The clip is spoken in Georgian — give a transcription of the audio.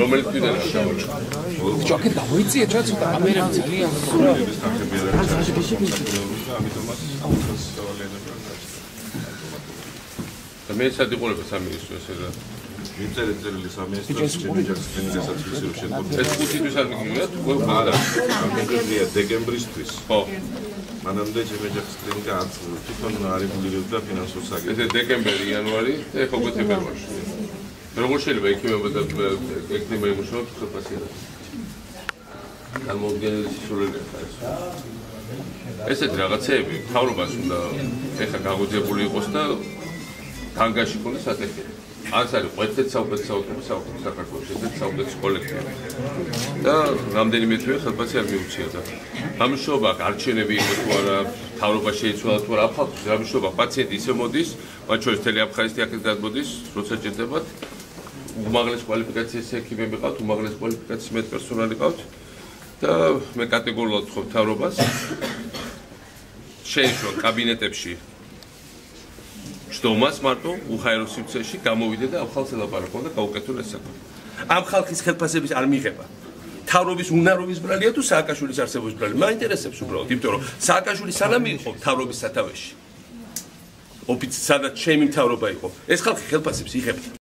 რომელიც თვითონ შევაჭრე. ჯოკი დავიციეთ რა ცოტა კამერა ძალიან პრობლემის თანხებიერების ამიტომაც აუცილებლად სავალიანებაა. და მე სადიყურება სამინისტრო ესე და მიწერეთ წერილი სამინისტროს ჩემიჯარის კლინიკასაც ვისურვ შეგობთ. ეს ხუთისთვის არ მიგივია თუ გქონდა არა, კონკრეტულია დეკემბრისთვის. ხო მანამდე ჩემიჯარის კლინიკა არც თვითონ არეგულირებდა ფინანსურ ესე საკითხებს. დეკემბერი, იანვარი, ეხლა უკვე თებერვალში. როგორ შეიძლება იქნება და ექნება იმუშაოთ ხელფასიანად? გამოგდენილი სისულელია ხა ეს. ესეთ რაღაცეები თავრობას უნდა ეხლა გაგოძებული იყოს და თანგაში ქონდეს ატეხი. ან არის ყვეთეთ საუბეთ საუბეთ საუბეთ საქართველოს ესეთ საუბეთ კოლექტივი. და რამდენიმე თვე ხელფასი არ მიუწია და გამიშობა არჩენები იყო თუ არა თავრობა შეიცვალა თუ არა აფხაზ გამიშობა პაციენტი ისე მოდის მათ შორის თელი აფხაზეთი აქეთ გადმოდის როცა ჭირდებათ უმაღლეს კვალიფიკაციის ექიმები ყავთ უმაღლეს კვალიფიკაციის მედპერსონალი ყავთ და მე კატეგორიულად ვთხოვ თავრობას შეეშვა კაბინეტებში ჯდომას მარტო უხაერო სივრცეში გამოვიდე და ამ ხალხს ელაპარაკო და გაუკეთო ეს საქმე. ამ ხალხის ხელფასების არ მიიღება. თავრობის უნარობის ბრალია თუ სააკაშვილის არსებობის ბრალია? მაინტერესებს უბრალოდ, იმიტომ რომ სააკაშვილი სანამ იყო თავრობის სათავეში. ოფიცი სადაც ჩემი მთავრობა იყო. ეს ხალხი ხელფასებს იღებდა.